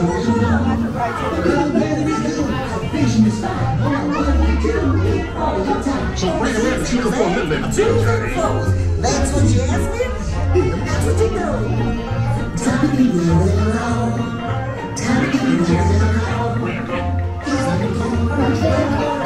So in, That's what you asked me? That's what know. Time to. Time to.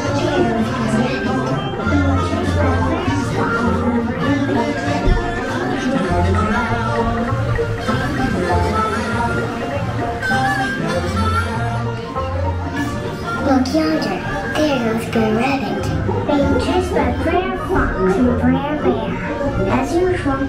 yonder, there goes the Rabbit. Being chased by Brer Fox and Brer Bear, as usual.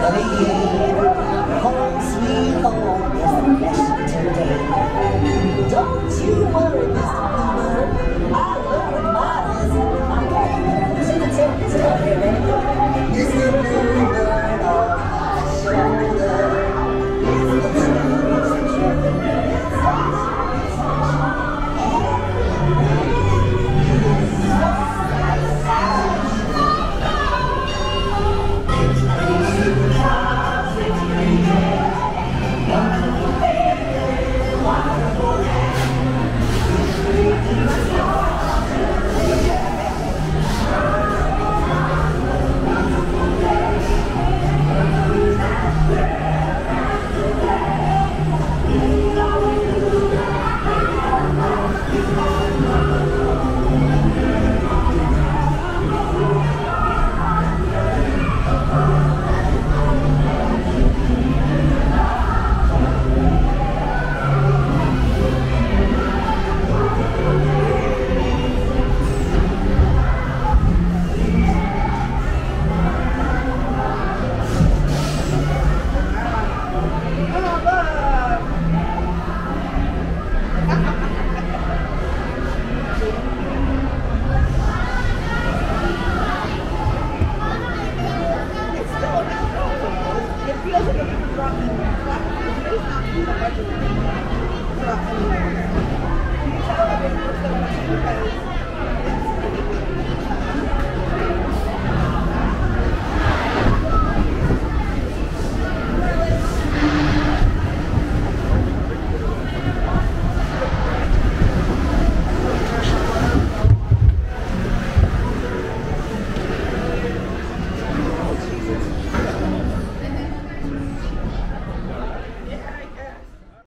dah,